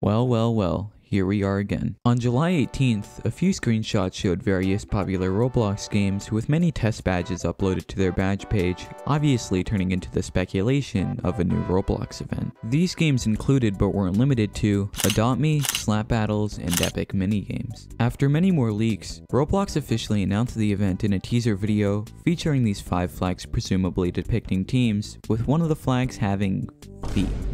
Well, well, well, here we are again. On July 18th, a few screenshots showed various popular Roblox games with many test badges uploaded to their badge page, obviously turning into the speculation of a new Roblox event. These games included but weren't limited to Adopt Me, Slap Battles, and Epic Minigames. After many more leaks, Roblox officially announced the event in a teaser video featuring these five flags presumably depicting teams, with one of the flags having.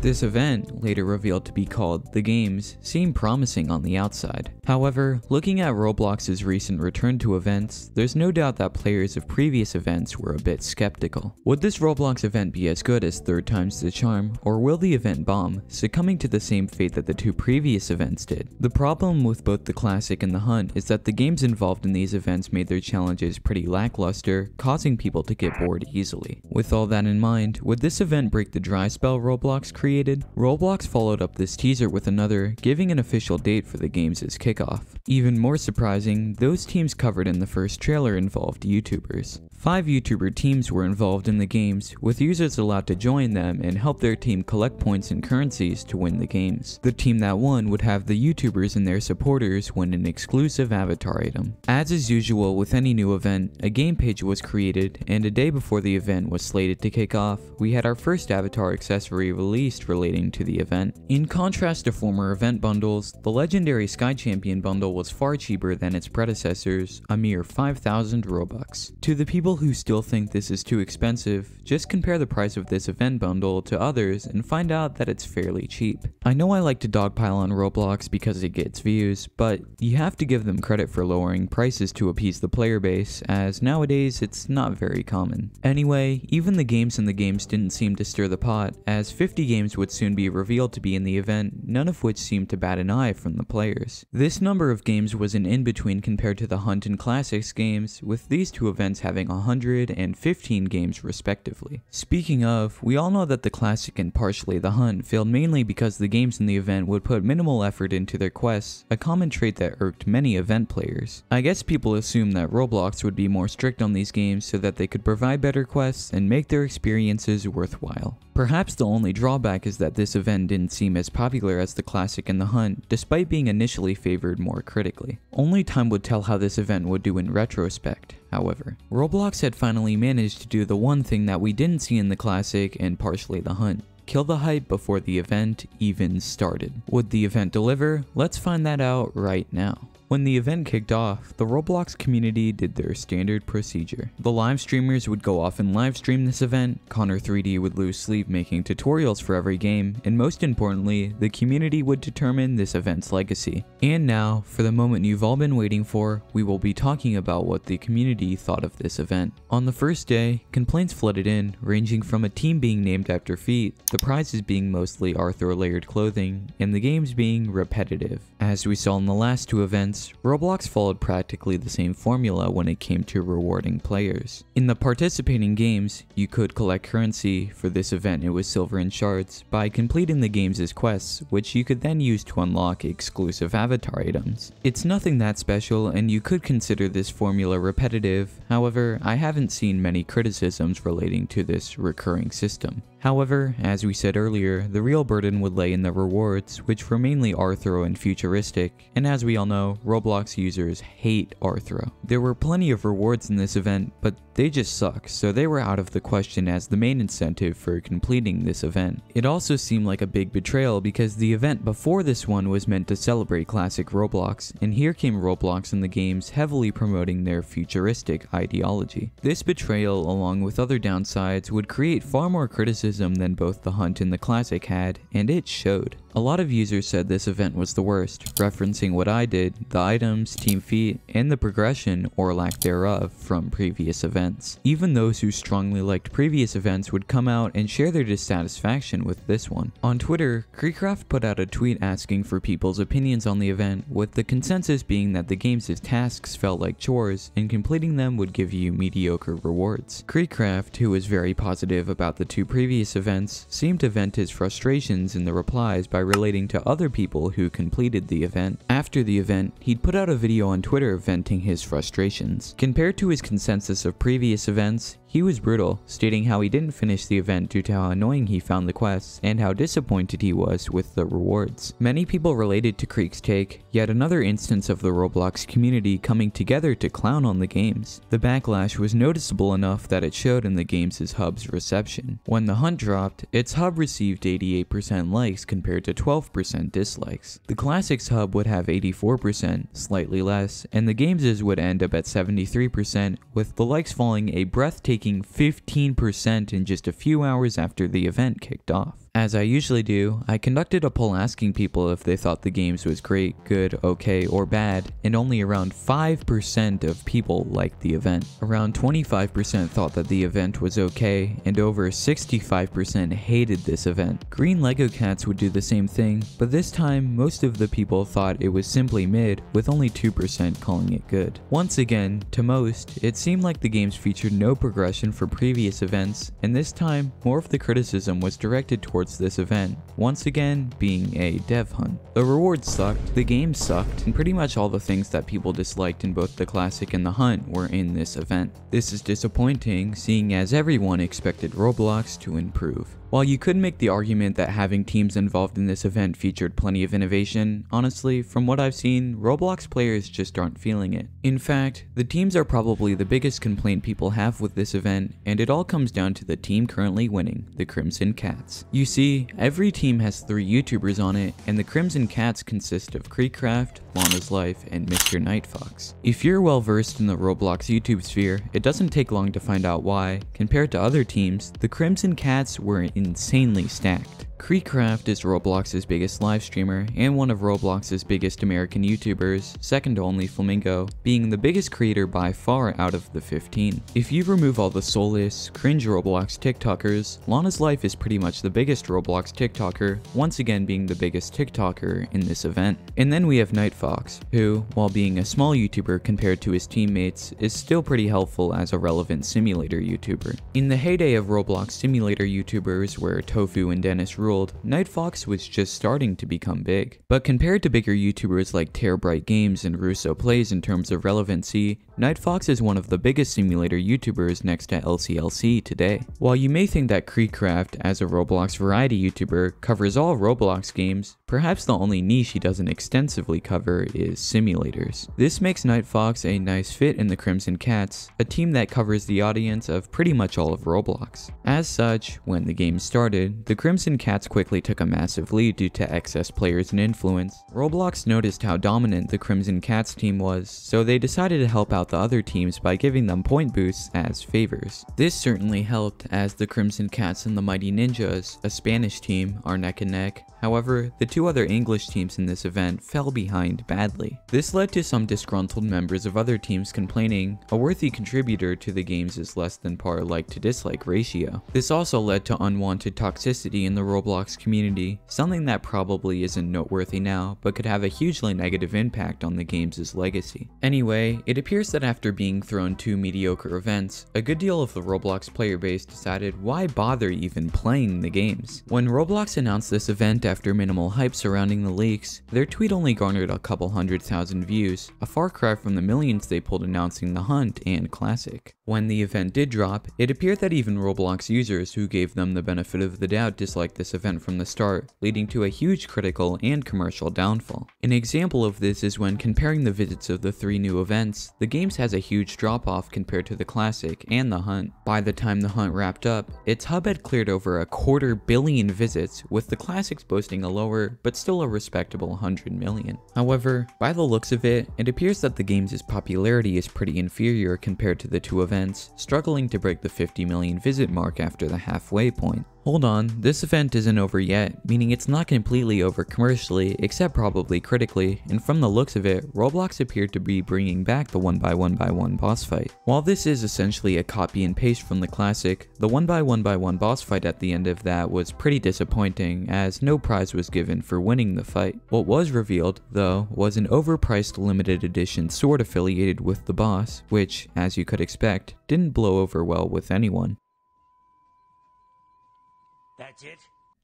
This event, later revealed to be called The Games, seemed promising on the outside. However, looking at Roblox's recent return to events, there's no doubt that players of previous events were a bit skeptical. Would this Roblox event be as good as Third Time's the Charm, or will the event bomb, succumbing to the same fate that the two previous events did? The problem with both the Classic and the Hunt is that the games involved in these events made their challenges pretty lackluster, causing people to get bored easily. With all that in mind, would this event break the dry spell Roblox created? Roblox followed up this teaser with another, giving an official date for the game's kickoff. Even more surprising, those teams covered in the first trailer involved YouTubers. Five YouTuber teams were involved in the games, with users allowed to join them and help their team collect points and currencies to win the games. The team that won would have the YouTubers and their supporters win an exclusive avatar item. As is usual with any new event, a game page was created, and a day before the event was slated to kick off, we had our first avatar accessory released relating to the event. In contrast to former event bundles, the legendary Sky Champion bundle was far cheaper than its predecessors, a mere 5,000 Robux. To the people who still think this is too expensive, just compare the price of this event bundle to others and find out that it's fairly cheap. I know I like to dogpile on Roblox because it gets views, but you have to give them credit for lowering prices to appease the player base, as nowadays it's not very common. Anyway, even the games in the games didn't seem to stir the pot, as 50 games would soon be revealed to be in the event, none of which seemed to bat an eye from the players. This number of games was an in-between compared to the Hunt and Classics games, with these two events having 100 and 15 games respectively. Speaking of, we all know that the Classic and partially the Hunt failed mainly because the games in the event would put minimal effort into their quests, a common trait that irked many event players. I guess people assume that Roblox would be more strict on these games so that they could provide better quests and make their experiences worthwhile. Perhaps the only drawback is that this event didn't seem as popular as the Classic and the Hunt, despite being initially favored more critically. Only time would tell how this event would do in retrospect, however. Roblox had finally managed to do the one thing that we didn't see in the Classic and partially the Hunt, kill the hype before the event even started. Would the event deliver? Let's find that out right now. When the event kicked off, the Roblox community did their standard procedure. The live streamers would go off and live stream this event, Conor3D would lose sleep making tutorials for every game, and most importantly, the community would determine this event's legacy. And now, for the moment you've all been waiting for, we will be talking about what the community thought of this event. On the first day, complaints flooded in, ranging from a team being named after feet, the prizes being mostly Rthro layered clothing, and the games being repetitive. As we saw in the last two events, Roblox followed practically the same formula when it came to rewarding players. In the participating games, you could collect currency, for this event it was silver and shards, by completing the game's quests, which you could then use to unlock exclusive avatar items. It's nothing that special and you could consider this formula repetitive, however, I haven't seen many criticisms relating to this recurring system. However, as we said earlier, the real burden would lay in the rewards, which were mainly Rthro and futuristic, and as we all know, Roblox users hate Rthro. There were plenty of rewards in this event, but they just suck, so they were out of the question as the main incentive for completing this event. It also seemed like a big betrayal because the event before this one was meant to celebrate classic Roblox, and here came Roblox and the games heavily promoting their futuristic ideology. This betrayal, along with other downsides, would create far more criticism than both the Hunt and the Classic had, and it showed. A lot of users said this event was the worst, referencing what I did, the items, team feat, and the progression, or lack thereof, from previous events. Even those who strongly liked previous events would come out and share their dissatisfaction with this one. On Twitter, KreekCraft put out a tweet asking for people's opinions on the event, with the consensus being that the game's tasks felt like chores, and completing them would give you mediocre rewards. KreekCraft, who was very positive about the two previous events, seemed to vent his frustrations in the replies by relating to other people who completed the event. After the event, he'd put out a video on Twitter venting his frustrations. Compared to his consensus of previous events, He was brutal, stating how he didn't finish the event due to how annoying he found the quests and how disappointed he was with the rewards. Many people related to Kreek's take, yet another instance of the Roblox community coming together to clown on the games. The backlash was noticeable enough that it showed in the game's hub's reception. When the hunt dropped, its hub received 88% likes compared to 12% dislikes. The Classics hub would have 84%, slightly less, and the games' would end up at 73%, with the likes falling a breathtaking 15% in just a few hours after the event kicked off. As I usually do, I conducted a poll asking people if they thought the games was great, good, okay, or bad, and only around 5% of people liked the event. Around 25% thought that the event was okay, and over 65% hated this event. Green Lego Cats would do the same thing, but this time most of the people thought it was simply mid, with only 2% calling it good. Once again, to most, it seemed like the games featured no progression for previous events, and this time, more of the criticism was directed towards towards this event, once again being a dev hunt. The rewards sucked, the game sucked, and pretty much all the things that people disliked in both the classic and the hunt were in this event. This is disappointing, seeing as everyone expected Roblox to improve. While you could make the argument that having teams involved in this event featured plenty of innovation, honestly, from what I've seen, Roblox players just aren't feeling it. In fact, the teams are probably the biggest complaint people have with this event, and it all comes down to the team currently winning, the Crimson Cats. You see, every team has three YouTubers on it, and the Crimson Cats consist of KreekCraft, Lana's Life, and Mr. Nightfox. If you're well versed in the Roblox YouTube sphere, it doesn't take long to find out why. Compared to other teams, the Crimson Cats were in insanely stacked. KreekCraft is Roblox's biggest live streamer and one of Roblox's biggest American YouTubers, second to only Flamingo, being the biggest creator by far out of the 15. If you remove all the soulless, cringe Roblox TikTokers, Lana's Life is pretty much the biggest Roblox TikToker, once again being the biggest TikToker in this event. And then we have Nightfox, who, while being a small YouTuber compared to his teammates, is still pretty helpful as a relevant simulator YouTuber. In the heyday of Roblox simulator YouTubers where Tofuu and Denis rule world, Nightfox was just starting to become big. But compared to bigger YouTubers like Tearbright Games and Russo Plays in terms of relevancy, Nightfox is one of the biggest simulator YouTubers next to LCLC today. While you may think that KreekCraft, as a Roblox variety YouTuber, covers all Roblox games, perhaps the only niche he doesn't extensively cover is simulators. This makes Nightfox a nice fit in the Crimson Cats, a team that covers the audience of pretty much all of Roblox. As such, when the game started, the Crimson Cats quickly took a massive lead due to excess players and influence. Roblox noticed how dominant the Crimson Cats team was, so they decided to help out out the other teams by giving them point boosts as favors. This certainly helped as the Crimson Cats and the Mighty Ninjas, a Spanish team, are neck and neck, However, the two other English teams in this event fell behind badly. This led to some disgruntled members of other teams complaining a worthy contributor to the games is less than par like to dislike ratio. This also led to unwanted toxicity in the Roblox community, something that probably isn't noteworthy now, but could have a hugely negative impact on the games' legacy. Anyway, it appears that after being thrown two mediocre events, a good deal of the Roblox player base decided why bother even playing the games. When Roblox announced this event after minimal hype surrounding the leaks, their tweet only garnered a couple hundred thousand views, a far cry from the millions they pulled announcing the Hunt and Classic. When the event did drop, it appeared that even Roblox users who gave them the benefit of the doubt disliked this event from the start, leading to a huge critical and commercial downfall. An example of this is when comparing the visits of the three new events, the games has a huge drop off compared to the Classic and the Hunt. By the time the Hunt wrapped up, its hub had cleared over a quarter billion visits, with the Classics boasting a lower, but still a respectable 100 million. However, by the looks of it, it appears that the game's popularity is pretty inferior compared to the two events, struggling to break the 50 million visit mark after the halfway point. Hold on, this event isn't over yet, meaning it's not completely over commercially, except probably critically, and from the looks of it, Roblox appeared to be bringing back the 1x1x1 boss fight. While this is essentially a copy and paste from the classic, the 1x1x1 boss fight at the end of that was pretty disappointing, as no prize was given for winning the fight. What was revealed, though, was an overpriced limited edition sword affiliated with the boss, which, as you could expect, didn't blow over well with anyone.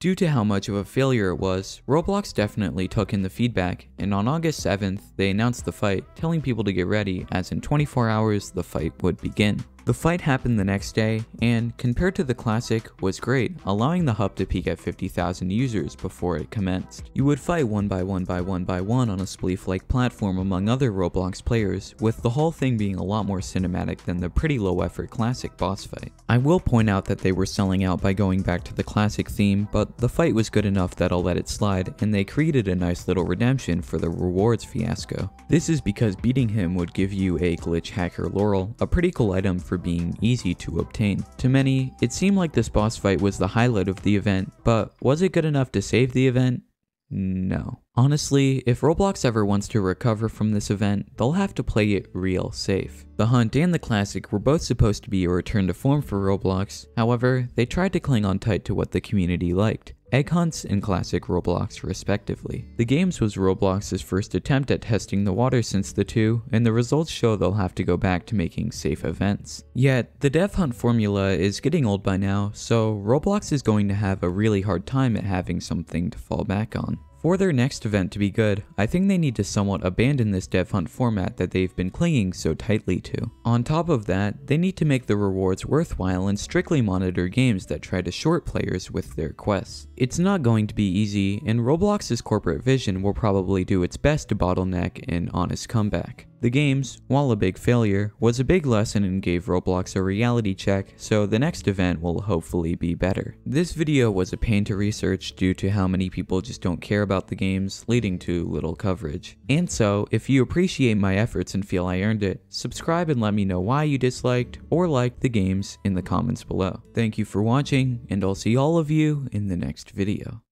Due to how much of a failure it was, Roblox definitely took in the feedback, and on August 7th, they announced the fight, telling people to get ready as in 24 hours the fight would begin. The fight happened the next day, and compared to the classic, was great, allowing the hub to peak at 50,000 users before it commenced. You would fight one by one by one by one on a spleef-like platform among other Roblox players, with the whole thing being a lot more cinematic than the pretty low effort classic boss fight. I will point out that they were selling out by going back to the classic theme, but the fight was good enough that I'll let it slide, and they created a nice little redemption for the rewards fiasco. This is because beating him would give you a glitch hacker laurel, a pretty cool item for being easy to obtain. To many, it seemed like this boss fight was the highlight of the event, but was it good enough to save the event? No. Honestly, if Roblox ever wants to recover from this event, they'll have to play it real safe. The Hunt and the Classic were both supposed to be a return to form for Roblox, however, they tried to cling on tight to what the community liked. Egg Hunts and Classic Roblox respectively. The games was Roblox's first attempt at testing the water since the two, and the results show they'll have to go back to making safe events. Yet, the Dev Hunt formula is getting old by now, so Roblox is going to have a really hard time at having something to fall back on. For their next event to be good, I think they need to somewhat abandon this dev hunt format that they've been clinging so tightly to. On top of that, they need to make the rewards worthwhile and strictly monitor games that try to short players with their quests. It's not going to be easy, and Roblox's corporate vision will probably do its best to bottleneck an honest comeback. The games, while a big failure, was a big lesson and gave Roblox a reality check, so the next event will hopefully be better. This video was a pain to research due to how many people just don't care about the games, leading to little coverage. And so, if you appreciate my efforts and feel I earned it, subscribe and let me know why you disliked or liked the games in the comments below. Thank you for watching, and I'll see all of you in the next video.